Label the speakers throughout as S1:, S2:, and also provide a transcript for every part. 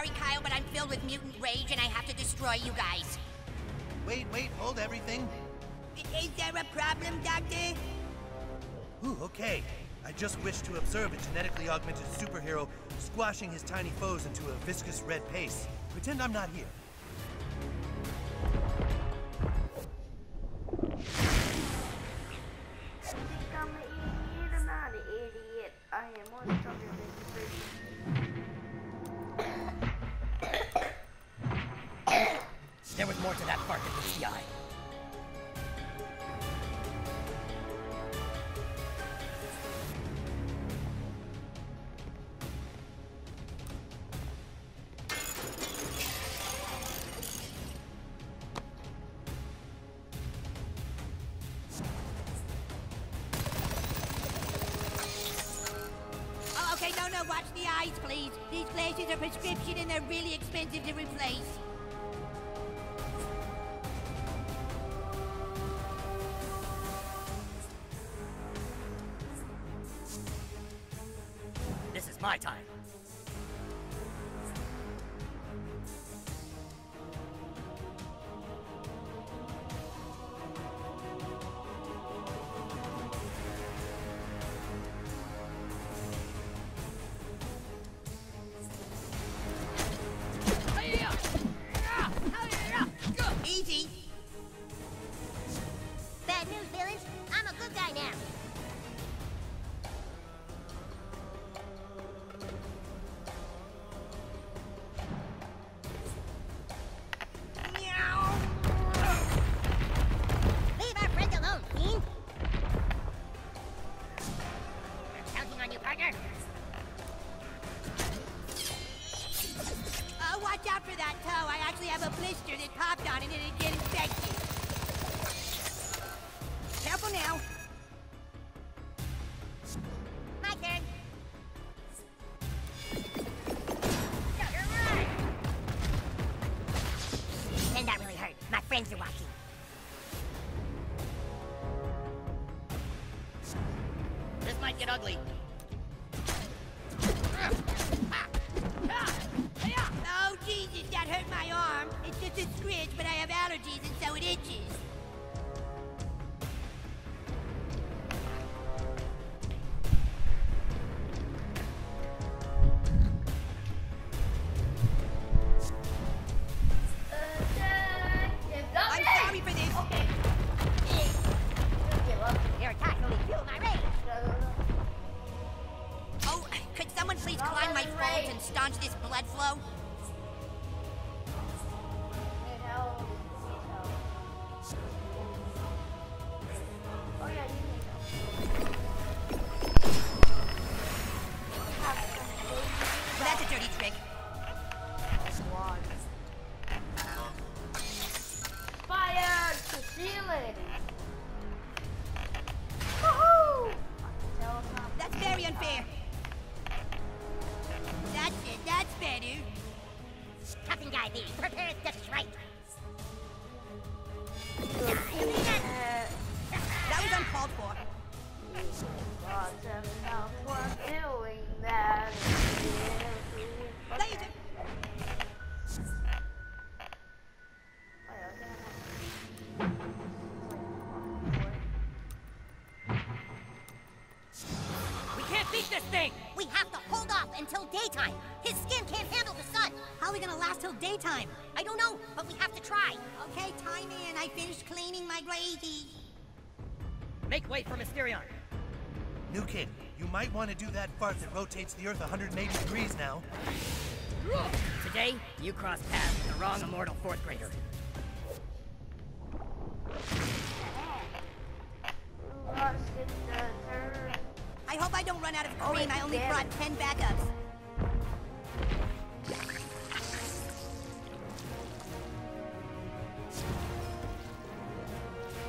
S1: sorry, Kyle, but I'm filled with mutant rage and I have to destroy you guys.
S2: Wait, wait, hold everything.
S1: Is there a problem, Doctor?
S2: Ooh, okay. I just wish to observe a genetically augmented superhero squashing his tiny foes into a viscous red paste. Pretend I'm not here.
S1: Watch the eyes, please. These glasses are prescription and they're really expensive to replace.
S3: This is my time.
S1: Oh, Jesus, that hurt my arm. It's just a scritch, but I have allergies and so it itches. Flow?
S4: Toughen guy B. Prepare to strike.
S1: Uh, that was uncalled for.
S5: Lots of for
S3: beat this thing!
S4: We have to hold off until daytime. His skin can't handle the sun.
S1: How are we gonna last till daytime?
S4: I don't know, but we have to try.
S1: Okay, time in. I finished cleaning my gravy.
S3: Make way for Mysterion.
S2: New kid, you might want to do that fart that rotates the Earth 180 degrees now.
S3: Today, you crossed paths with the wrong immortal fourth grader.
S1: I don't run out of
S5: Oh,
S1: cream. I only
S5: dead.
S1: brought 10 backups.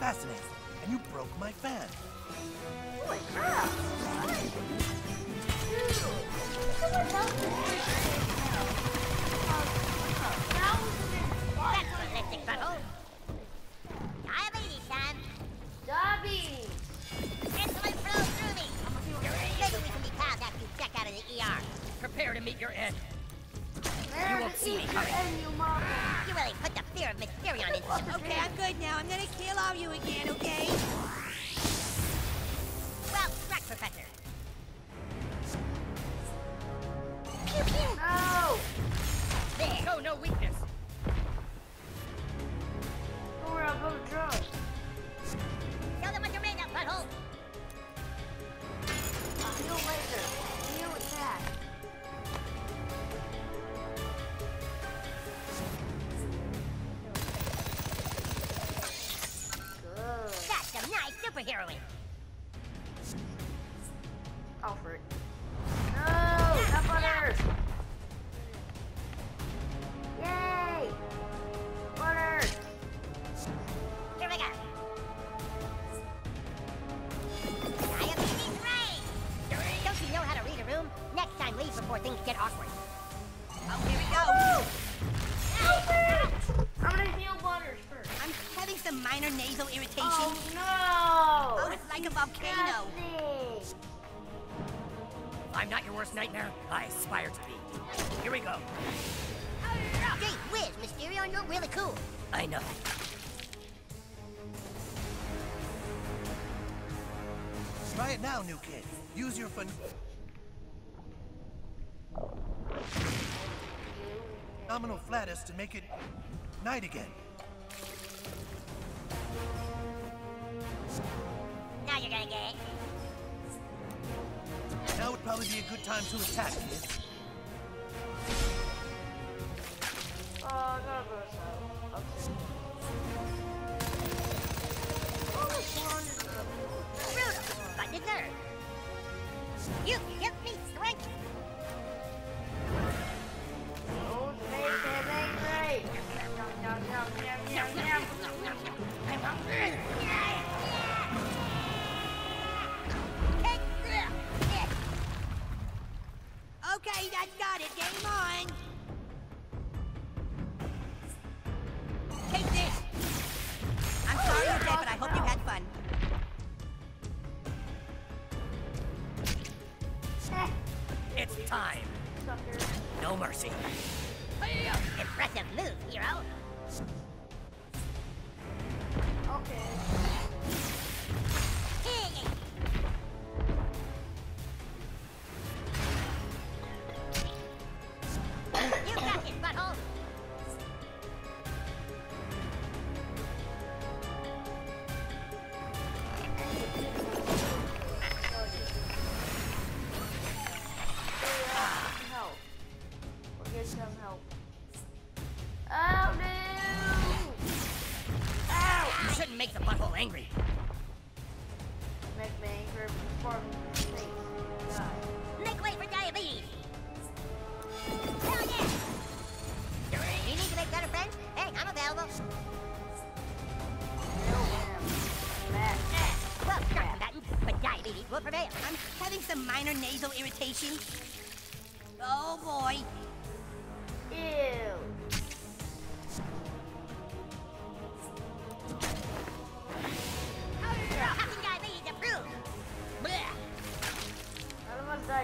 S2: Fascinating. And you broke my fan.
S5: Holy crap! Dude, show no weakness.
S4: Or I'll go drunk. Tell them what you're
S1: made of, butthole. Uh,
S5: no laser. Deal with that.
S1: Good. That's some nice superheroing. Alfred. Volcano.
S3: I'm not your worst nightmare. I aspire to be. Here we go.
S4: Gee whiz, Mysterion, you're really cool.
S3: I know.
S2: Try it now, new kid. Use your fun. Phenomenal flatus to make it night again.
S4: It.
S2: Now would probably be a good time to attack, kid.
S5: Oh, I gotta. Okay.
S4: Brutal, but deserved. You give me strength.
S3: No mercy.
S4: Impressive move, hero.
S5: Okay.
S3: Angry.
S5: Make me angry before me.
S4: Make way for diabetes. Hell yeah. You need to make better friends? Hey, I'm available.
S5: Kill him. Back.
S4: Well, not combatants, but diabetes will prevail.
S1: I'm having some minor nasal irritation. Oh boy.
S5: Ew.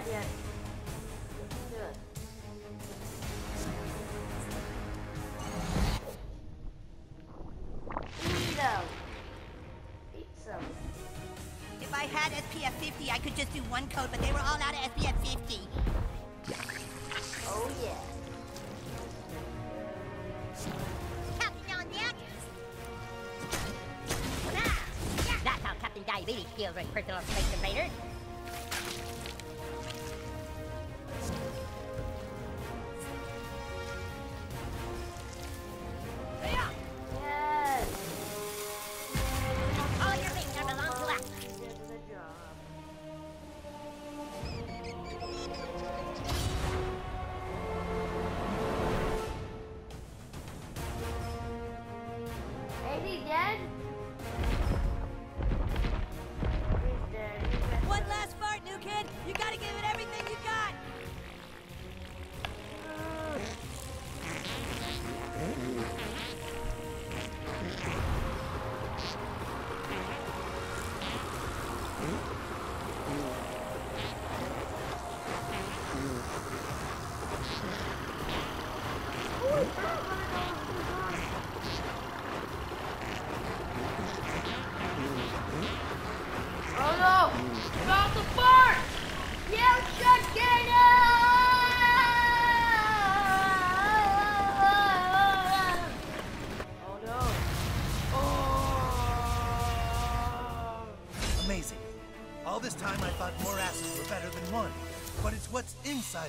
S5: None of us died yet. Good. Eat 'em. Eat some.
S1: If I had SPF 50, I could just do one code, but they were all out of SPF 50.
S5: Oh yeah.
S4: Captain on deck. Ah, yeah. That's how Captain Diabetes feels when personal space invaders.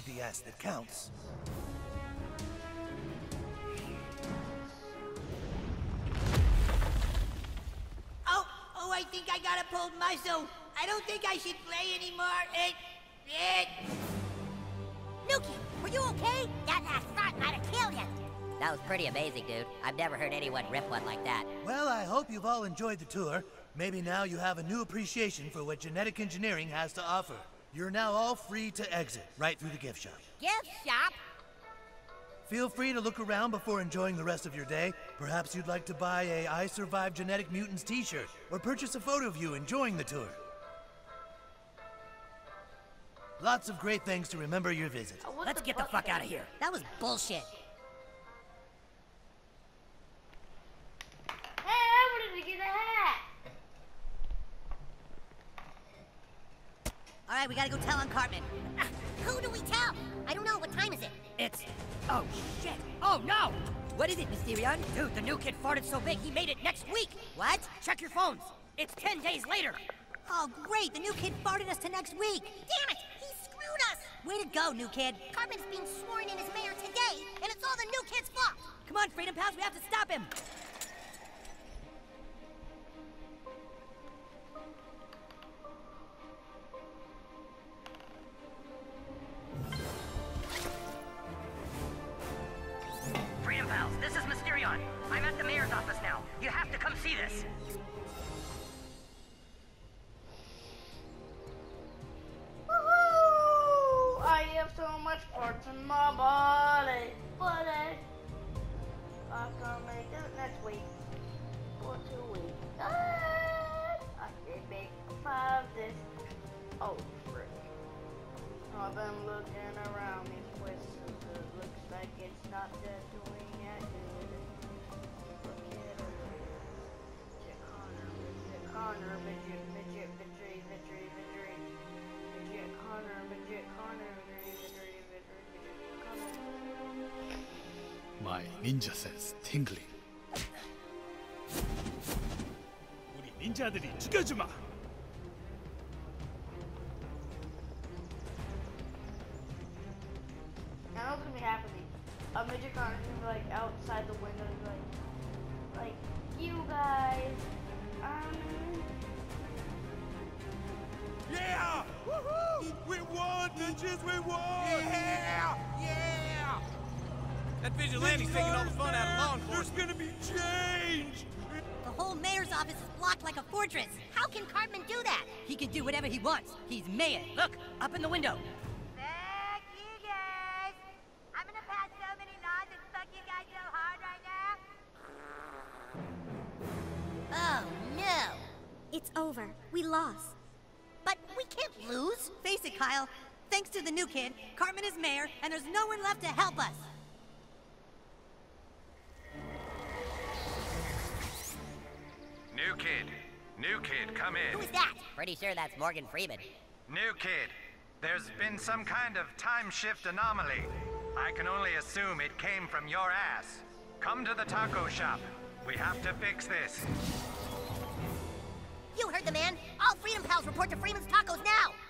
S2: Inside the ass that counts.
S1: Oh, oh, I think I got a pulled muscle. I don't think I should play anymore. It. It.
S4: Nuki, were you okay? That last shot might have killed you.
S3: That was pretty amazing, dude. I've never heard anyone rip one like that.
S2: Well, I hope you've all enjoyed the tour. Maybe now you have a new appreciation for what genetic engineering has to offer. You're now all free to exit, right through the gift shop.
S4: Gift shop?
S2: Feel free to look around before enjoying the rest of your day. Perhaps you'd like to buy a I Survived Genetic Mutants t-shirt, or purchase a photo of you enjoying the tour. Lots of great things to remember your visit.
S5: Oh,
S3: Let's get the fuck out of here.
S4: That was bullshit.
S5: Hey, I wanted to get a hat.
S4: All right, we gotta go tell on Cartman. Ah, who do we tell? I don't know. What time is it?
S3: It's. Oh, shit. Oh, no! What is it, Mysterion? Dude, the new kid farted so big he made it next week.
S4: What?
S3: Check your phones. It's 10 days later.
S4: Oh, great. The new kid farted us to next week. Damn it. He screwed us. Way to go, new kid. Cartman's being sworn in as mayor today, and it's all the new kid's fault.
S3: Come on, Freedom Pals, we have to stop him.
S5: Oh, frick. I've been looking around these places. It looks like it's not just doing it. Look at it. Midget Connor, Midget Connor, Midget, Midget, Victory, Victory, Victory. Midget Connor, Midget Connor, Victory, Victory, Victory, Midget Connor.
S6: My ninja sense tingling. 우리 닌자들이 죽여주마.
S5: A midget Connor is like outside the window and be like, like, you guys, um,
S7: Yeah! Woohoo! We won, bitches! We won! Yeah! Yeah! That vigilante's taking all the fun out of law enforcement.
S2: There's gonna be change!
S4: The whole mayor's office is blocked like a fortress. How can Cartman do that?
S3: He can do whatever he wants. He's mayor. Look, up in the window.
S8: It's over. We lost.
S4: But we can't lose.
S3: Face it, Kyle. Thanks to the new kid, Cartman is mayor, and there's no one left to help us.
S9: New kid. New kid, come in.
S4: Who is that?
S3: Pretty sure that's Morgan Freeman.
S9: New kid. There's been some kind of time shift anomaly. I can only assume it came from your ass. Come to the taco shop. We have to fix this.
S4: You heard the man. All Freedom Pals report to Freeman's Tacos now.